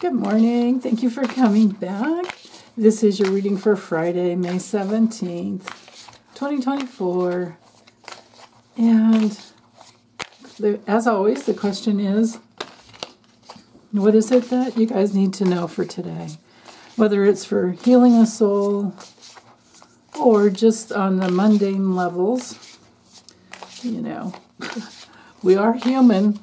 Good morning. Thank you for coming back. This is your reading for Friday, May 17th, 2024. And the, as always, the question is what is it that you guys need to know for today? Whether it's for healing the soul or just on the mundane levels, you know, we are human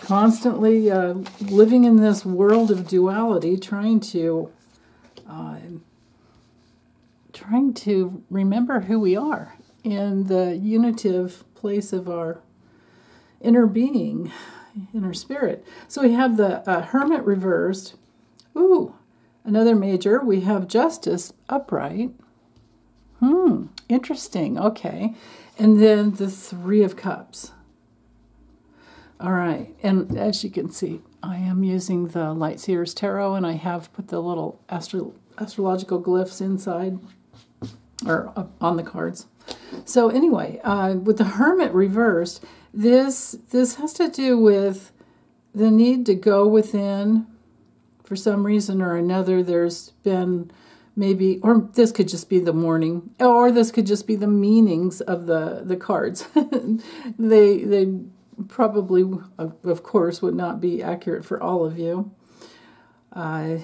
constantly uh, living in this world of duality, trying to uh, trying to remember who we are in the unitive place of our inner being, inner spirit. So we have the uh, Hermit reversed. Ooh, another major. We have Justice upright. Hmm, interesting. Okay. And then the Three of Cups. All right, and as you can see, I am using the Light Seers Tarot, and I have put the little astro astrological glyphs inside, or on the cards. So anyway, uh, with the Hermit reversed, this this has to do with the need to go within. For some reason or another, there's been maybe, or this could just be the morning, or this could just be the meanings of the the cards. they they probably, of course, would not be accurate for all of you. Uh,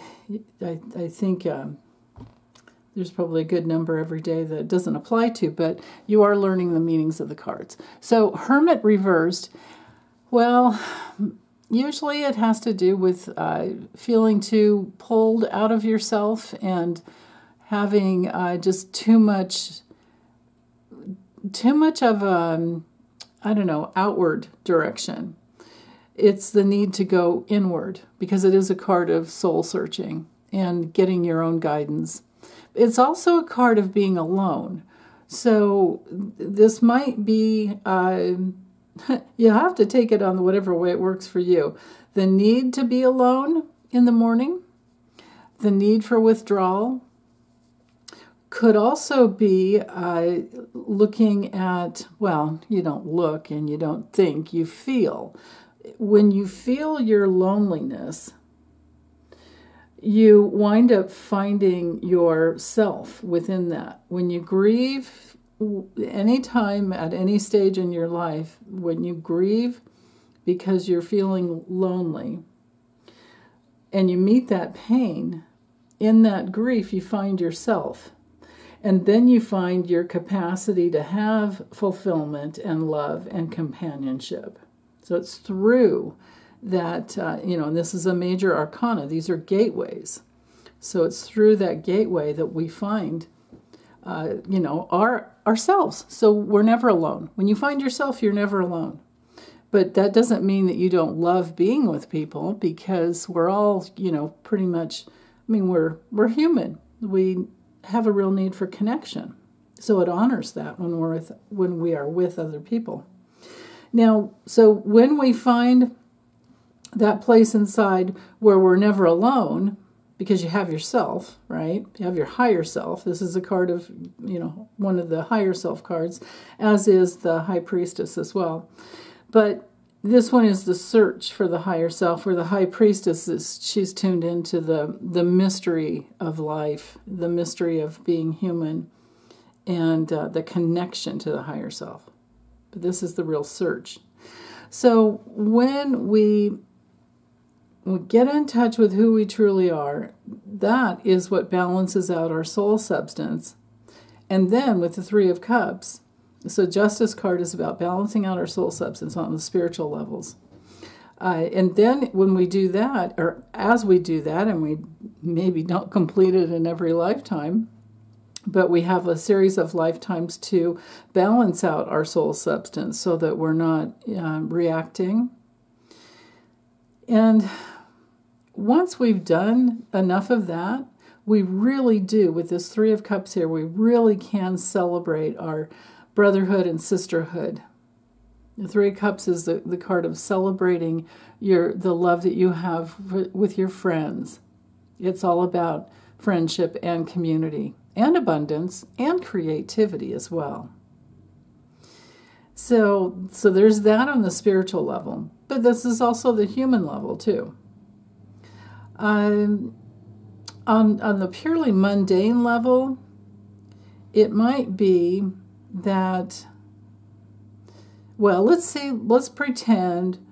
I, I think um, there's probably a good number every day that it doesn't apply to, but you are learning the meanings of the cards. So, Hermit reversed, well, usually it has to do with uh, feeling too pulled out of yourself and having uh, just too much, too much of a um, I don't know, outward direction. It's the need to go inward because it is a card of soul searching and getting your own guidance. It's also a card of being alone. So this might be, uh, you have to take it on whatever way it works for you. The need to be alone in the morning, the need for withdrawal, could also be uh, looking at, well, you don't look and you don't think, you feel. When you feel your loneliness, you wind up finding yourself within that. When you grieve, anytime at any stage in your life, when you grieve because you're feeling lonely and you meet that pain, in that grief, you find yourself and then you find your capacity to have fulfillment and love and companionship. So it's through that, uh, you know, and this is a major arcana, these are gateways. So it's through that gateway that we find, uh, you know, our ourselves. So we're never alone. When you find yourself, you're never alone. But that doesn't mean that you don't love being with people because we're all, you know, pretty much. I mean, we're we're human. We have a real need for connection. So it honors that when we're with, when we are with other people. Now, so when we find that place inside where we're never alone, because you have yourself, right? You have your higher self. This is a card of, you know, one of the higher self cards, as is the high priestess as well. But this one is the search for the higher self, where the high priestess is she's tuned into the the mystery of life, the mystery of being human, and uh, the connection to the higher self. But this is the real search. So when we we get in touch with who we truly are, that is what balances out our soul substance. And then with the Three of Cups, so, Justice card is about balancing out our soul substance on the spiritual levels. Uh, and then when we do that, or as we do that, and we maybe don't complete it in every lifetime, but we have a series of lifetimes to balance out our soul substance so that we're not uh, reacting. And once we've done enough of that, we really do, with this Three of Cups here, we really can celebrate our brotherhood and sisterhood. The Three Cups is the, the card of celebrating your the love that you have with your friends. It's all about friendship and community and abundance and creativity as well. So, so there's that on the spiritual level, but this is also the human level too. Um, on, on the purely mundane level, it might be that, well, let's say, let's pretend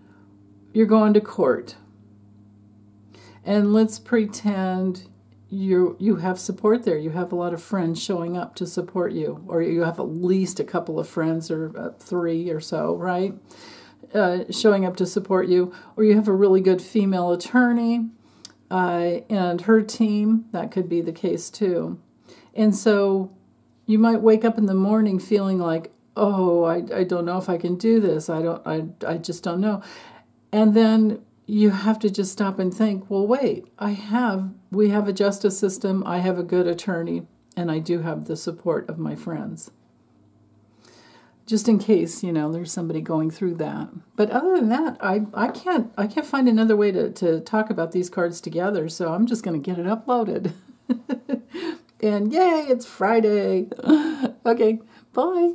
you're going to court. And let's pretend you you have support there. You have a lot of friends showing up to support you, or you have at least a couple of friends, or uh, three or so, right? Uh, showing up to support you, or you have a really good female attorney uh, and her team. That could be the case too. And so you might wake up in the morning feeling like, oh, I, I don't know if I can do this. I don't. I I just don't know. And then you have to just stop and think, well, wait, I have, we have a justice system, I have a good attorney, and I do have the support of my friends. Just in case, you know, there's somebody going through that. But other than that, I, I can't I can't find another way to, to talk about these cards together, so I'm just gonna get it uploaded. and yay, it's Friday. okay, bye.